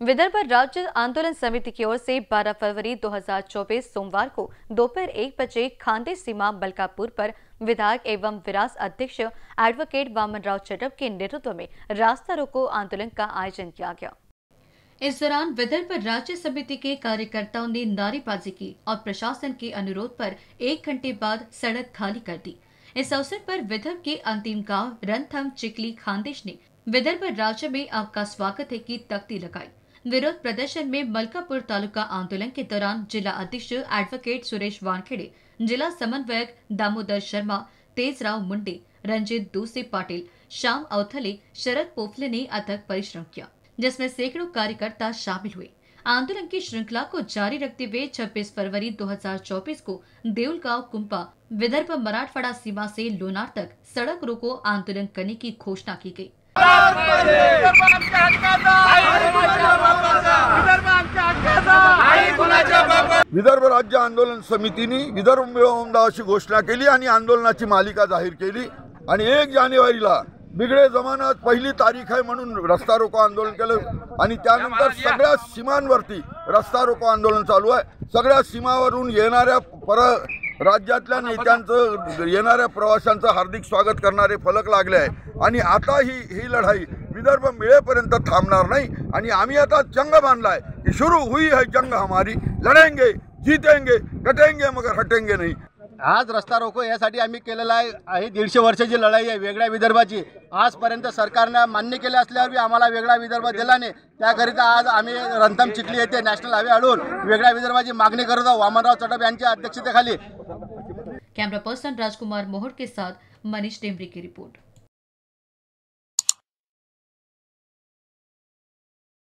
विदर्भ राज्य आंदोलन समिति की ओर से 12 फरवरी 2024 सोमवार को दोपहर एक बजे खांडे सीमा बलकापुर पर विधायक एवं विरास अध्यक्ष एडवोकेट वामन राव चटप के नेतृत्व में रास्ता रोको आंदोलन का आयोजन किया गया। इस दौरान विदर्भ राज्य समिति के कार्यकर्ताओं ने नारेबाजी की और प्रशासन के अनुरोध पर एक घंटे बाद सड़क खाली कर दी। इस अवसर पर विदर्भ के अंतिम गाँव रनथम चिकली खानदेश ने विदर्भ राज्य में आपका स्वागत है की तख्ती लगाई। विरोध प्रदर्शन में मलकापुर तालुका आंदोलन के दौरान जिला अध्यक्ष एडवोकेट सुरेश वानखेड़े, जिला समन्वयक दामोदर शर्मा, तेजराव मुंडे, रंजित दूसे पाटिल, श्याम अवथले शरद पोफले ने अथक परिश्रम किया, जिसमें सैकड़ों कार्यकर्ता शामिल हुए आंदोलन की श्रृंखला को जारी रखते हुए 26 फरवरी 2024 को देउलगांव कुंपा, विदर्भ मराठवाड़ा सीमा से लोनार तक सड़क रोको आंदोलन करने की घोषणा की गई। विदर्भ राज्य आंदोलन समितीने विदर्भ मिळवून अशी घोषणा केली आणि आंदोलनाची मालिका जाहीर केली. आणि एक जानेवारीला बिगडे जमान्यात पहिली तारीख आहे म्हणून रस्ता रोको आंदोलन केलं. आणि त्यानंतर सगळ्या सीमांवरती रस्ता रोको आंदोलन चालू आहे. सगळ्या सीमावरून येणाऱ्या पर राज्यातल्या नेत्यांचं येणाऱ्या प्रवाशांचं हार्दिक स्वागत करणारे फलक लागले आहे. आणि आता ही ही लढाई विदर्भ मिळेपर्यंत थांबणार नाही. आणि आम्ही आता जंग बांधलाय. की शुरू हुई है जंग हमारी. लढेंगे जीतेंगे कटेंगे मगर हटेंगे नाही. आज रस्ता रोको यासाठी आम्ही केलेला आहे ही दीडशे वर्षाची लढाई आहे वेगळ्या विदर्भाची. आजपर्यंत सरकारनं मान्य केले असल्यावर आम्हाला वेगळा विदर्भ दिला नाही. त्याकरिता आज आम्ही रंथम चिखली येथे नॅशनल हायवे अडून वेगळ्या विदर्भाची मागणी करत आहोत. वामनराव चटप यांच्या अध्यक्षतेखाली. कॅमेरा पर्सन राजकुमार मोहर के साथ मनीष टेमरी की रिपोर्ट.